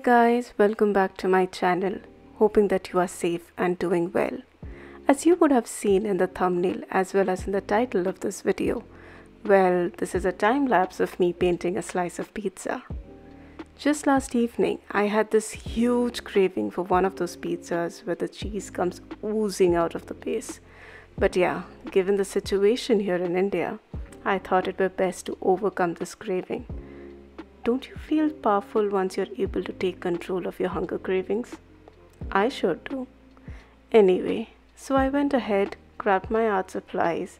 guys, welcome back to my channel. Hoping that you are safe and doing well. As you would have seen in the thumbnail as well as in the title of this video, well, this is a time lapse of me painting a slice of pizza. Just last evening, I had this huge craving for one of those pizzas where the cheese comes oozing out of the base. But yeah, given the situation here in India, I thought it were best to overcome this craving. Don't you feel powerful once you're able to take control of your hunger cravings? I sure do. Anyway, so I went ahead, grabbed my art supplies,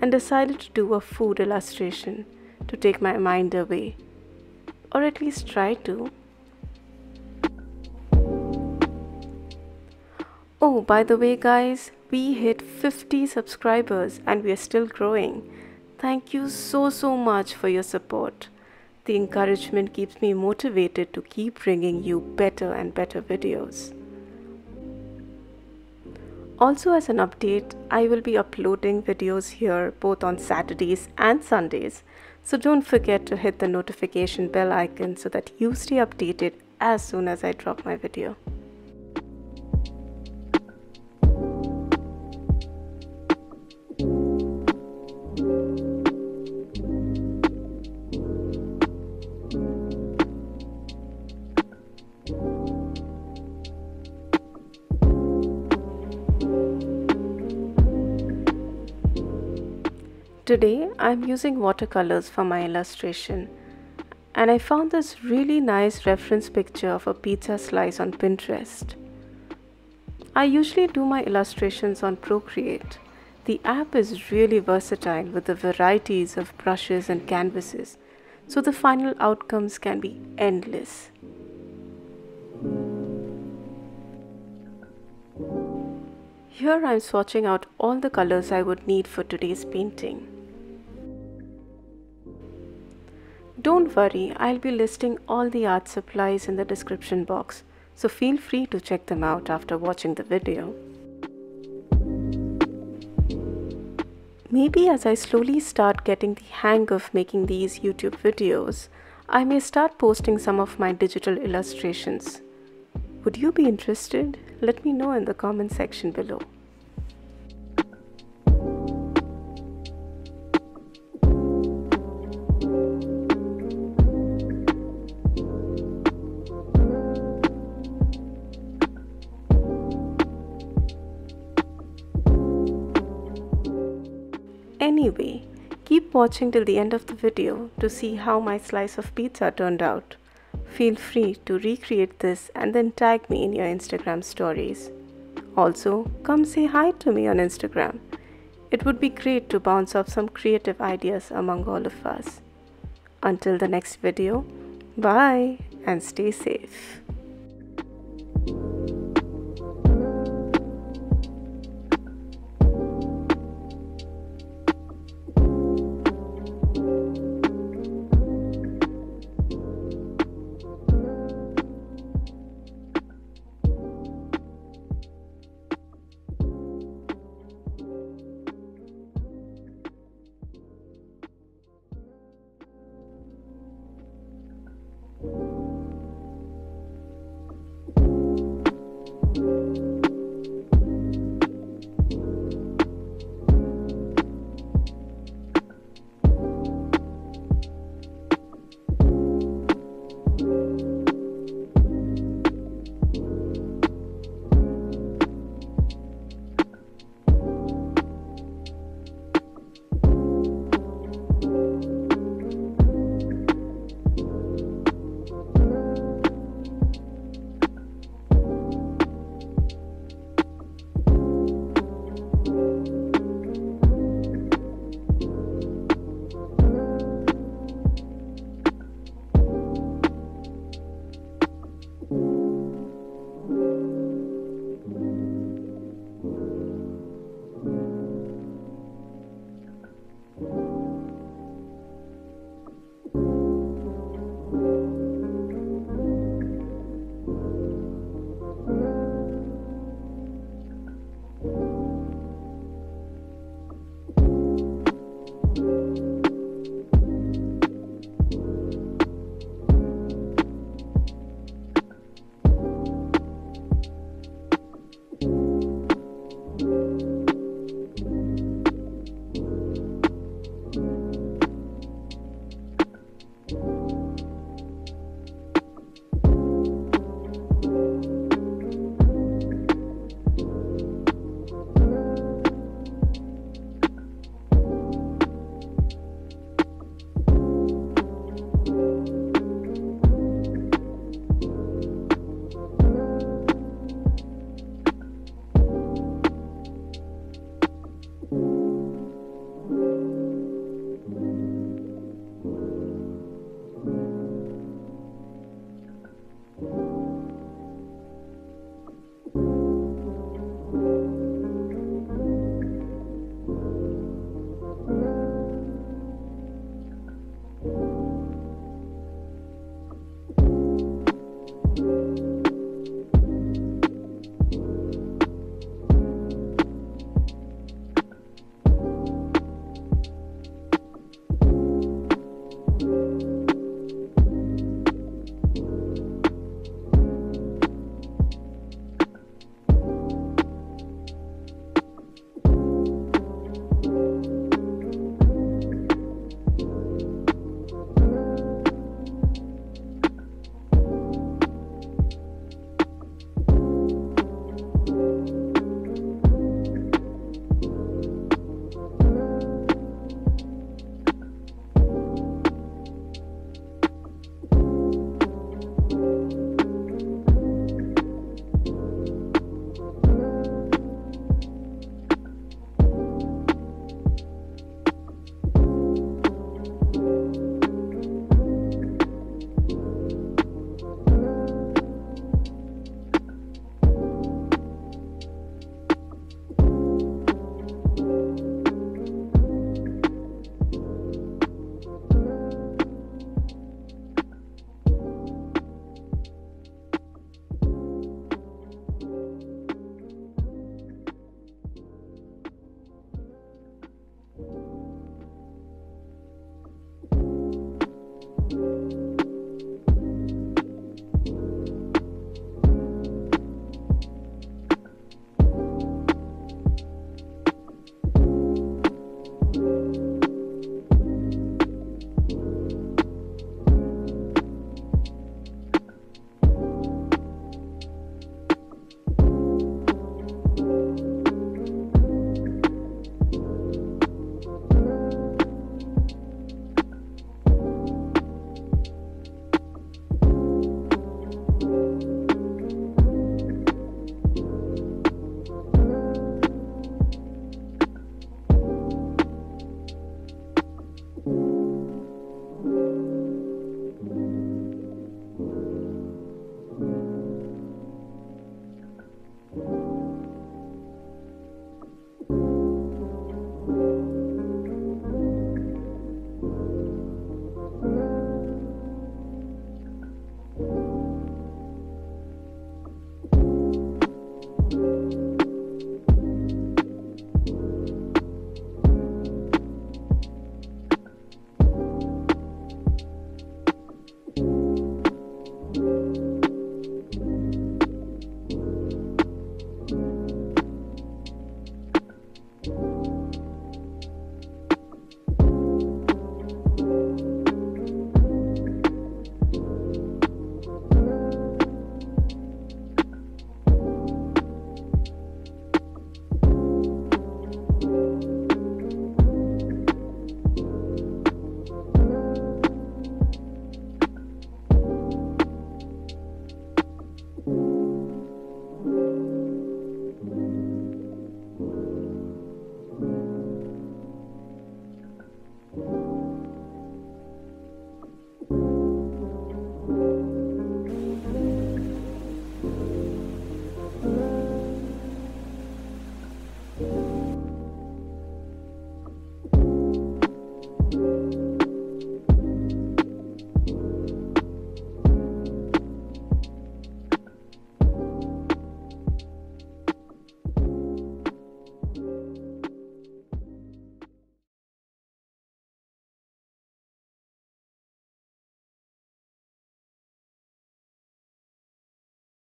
and decided to do a food illustration to take my mind away. Or at least try to. Oh, by the way, guys, we hit 50 subscribers and we are still growing. Thank you so, so much for your support. The encouragement keeps me motivated to keep bringing you better and better videos. Also, as an update, I will be uploading videos here both on Saturdays and Sundays. So don't forget to hit the notification bell icon so that you stay updated as soon as I drop my video. Today I'm using watercolors for my illustration and I found this really nice reference picture of a pizza slice on Pinterest. I usually do my illustrations on Procreate. The app is really versatile with the varieties of brushes and canvases, so the final outcomes can be endless. Here I'm swatching out all the colors I would need for today's painting. Don't worry, I'll be listing all the art supplies in the description box, so feel free to check them out after watching the video. Maybe as I slowly start getting the hang of making these YouTube videos, I may start posting some of my digital illustrations. Would you be interested? Let me know in the comment section below. Anyway, keep watching till the end of the video to see how my slice of pizza turned out. Feel free to recreate this and then tag me in your Instagram stories. Also, come say hi to me on Instagram. It would be great to bounce off some creative ideas among all of us. Until the next video, bye and stay safe.